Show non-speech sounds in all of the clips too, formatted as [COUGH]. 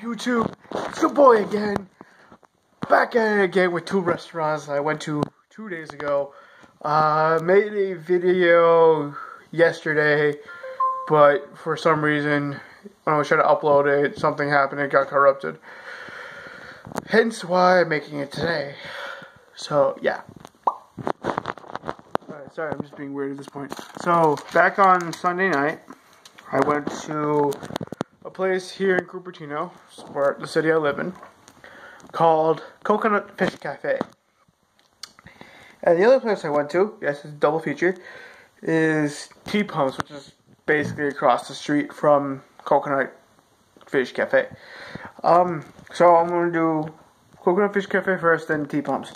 YouTube? It's your boy again. Back at it again with two restaurants I went to two days ago. Uh, made a video yesterday, but for some reason, when I was trying to upload it, something happened. It got corrupted. Hence why I'm making it today. So, yeah. Alright, sorry, I'm just being weird at this point. So, back on Sunday night, I went to a place here in Cupertino, the city I live in, called Coconut Fish Cafe. And the other place I went to, yes, it's double feature, is T Pumps, which is basically across the street from Coconut Fish Cafe. Um, so I'm gonna do Coconut Fish Cafe first, then T Pumps.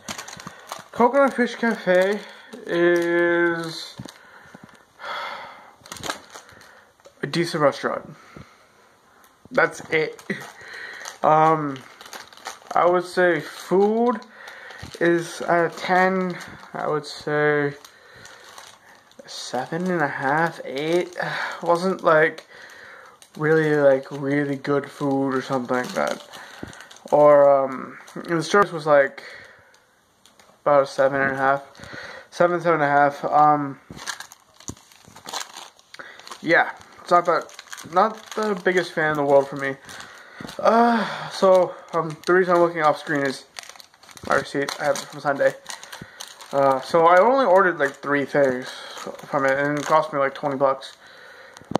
Coconut Fish Cafe is a decent restaurant. That's it. Um, I would say food is out of 10, I would say seven and a half, eight. [SIGHS] Wasn't like really like really good food or something like that. Or um, the service was like about seven and a half, seven, seven and a half. Um, yeah, it's not that, not the biggest fan in the world for me. Uh, so um, the reason I'm looking off screen is my receipt. I have it from Sunday. Uh, so I only ordered like three things from it, and it cost me like twenty bucks.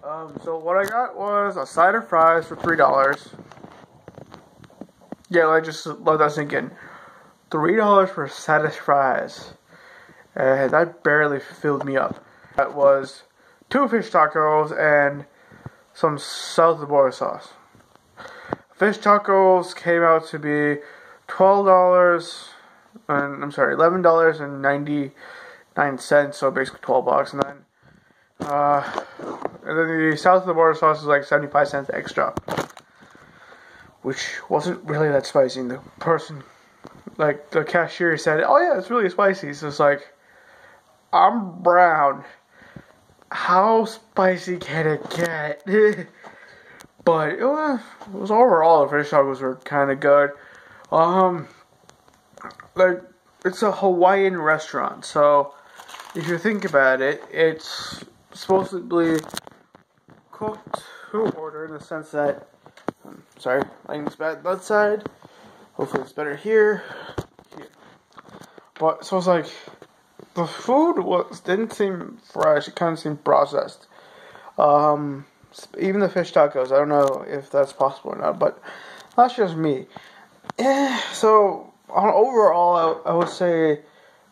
Um, so what I got was a side of fries for three dollars. Yeah, I just let that sink in. Three dollars for a fries, and that barely filled me up. That was two fish tacos and some South of border sauce. Fish tacos came out to be twelve dollars, and I'm sorry, eleven dollars and ninety nine cents. So basically twelve bucks, and then uh, and then the south of the border sauce is like seventy five cents extra, which wasn't really that spicy. And the person, like the cashier, said, "Oh yeah, it's really spicy." So it's like, I'm brown. How spicy can it get? [LAUGHS] but it was, it was overall the fish tacos were kind of good. Um, like it's a Hawaiian restaurant, so if you think about it, it's supposedly cooked to order in the sense that, um, sorry, lighting's bad that side. Hopefully it's better here. Here. But so it's like the food was didn't seem fresh. It kind of seemed processed. Um, even the fish tacos. I don't know if that's possible or not, but that's just me. Yeah, so on overall, I, I would say,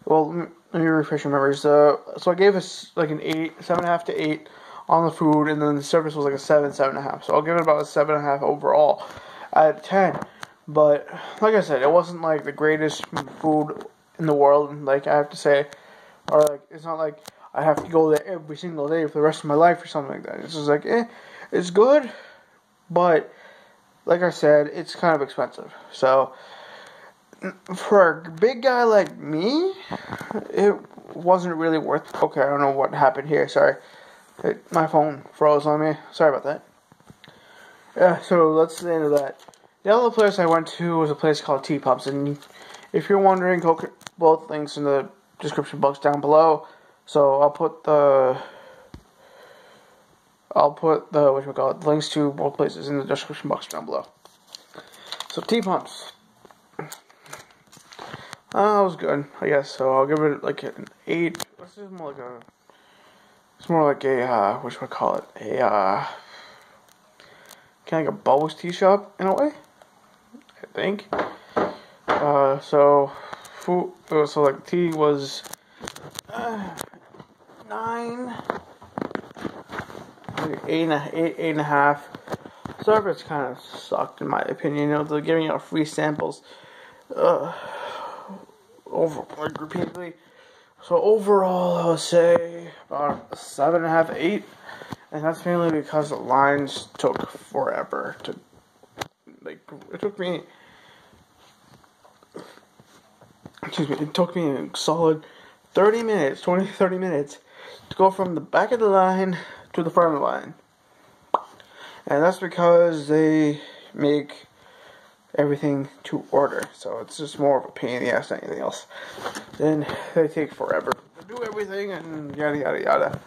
well, let me refresh your memories. So I gave us like an eight, seven and a half to eight on the food, and then the service was like a seven, seven and a half. So I'll give it about a seven and a half overall of ten. But like I said, it wasn't like the greatest food in the world. Like I have to say, or like it's not like I have to go there every single day for the rest of my life or something like that. It's just like, eh, it's good, but like I said, it's kind of expensive. So for a big guy like me, it wasn't really worth. Okay, I don't know what happened here. Sorry, it, my phone froze on me. Sorry about that. Yeah, so that's the end of that. The other place I went to was a place called T Pumps, and if you're wondering, both links in the description box down below. So I'll put the I'll put the which we call it, links to both places in the description box down below. So T pumps. Uh, that was good, I guess. So I'll give it like an eight. This is more like a. It's more like a uh, I call it? A uh, kind of like a Bubbles tea shop in a way. I think. Uh, so food. So like tea was uh, nine eight and a half. Service kind of sucked in my opinion. You know, they're giving out free samples, uh, over like repeatedly. So overall, I would say about seven and a half, eight, and that's mainly because the lines took forever to. Like it took me. Excuse me. It took me a solid 30 minutes, 20, 30 minutes to go from the back of the line to the front of the line. And that's because they make everything to order. So it's just more of a pain in the ass than anything else. Then they take forever to do everything and yada yada yada.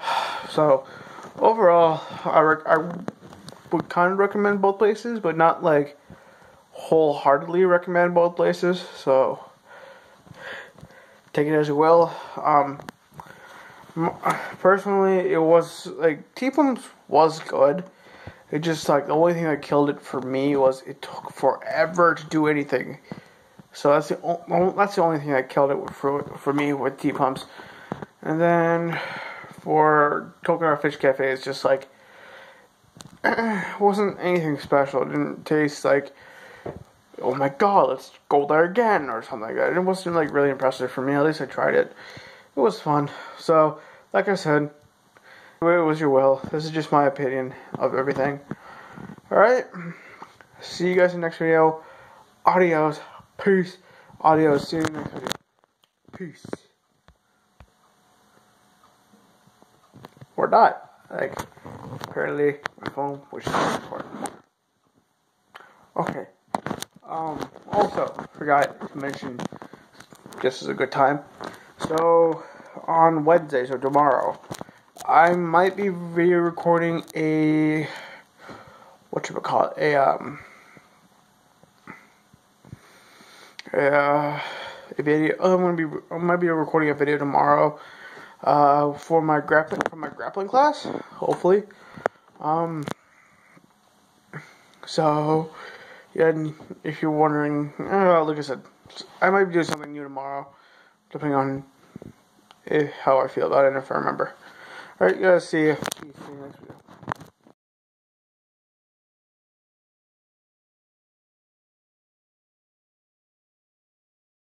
[SIGHS] So overall, I, I would kind of recommend both places, but not like wholeheartedly recommend both places. So take it as you will. Um, personally, it was like T Pumps was good. It just like the only thing that killed it for me was it took forever to do anything. So that's the o- that's the only thing that killed it for for me with T Pumps. And then for Coconut Fish Cafe, it's just like [CLEARS THROAT] wasn't anything special. It didn't taste like oh my god, let's go there again or something like that. It wasn't like really impressive for me. At least I tried it. It was fun. So, like I said, it was your will. This is just my opinion of everything. Alright? See you guys in the next video. Adios. Peace. Adios. See you in the next video. Peace. Or not. Like, apparently, my phone was important. Okay. Um, also, forgot to mention, this is a good time. So, on Wednesday, so tomorrow, I might be re-recording a what you would call it a um a, a video. Oh, I'm gonna be I might be recording a video tomorrow uh, for my grappling for my grappling class. Hopefully, um. So, yeah, if you're wondering, uh, like I said, I might be doing something new tomorrow, depending on if, how I feel about it and if I remember. Alright, guys, see you. See you next.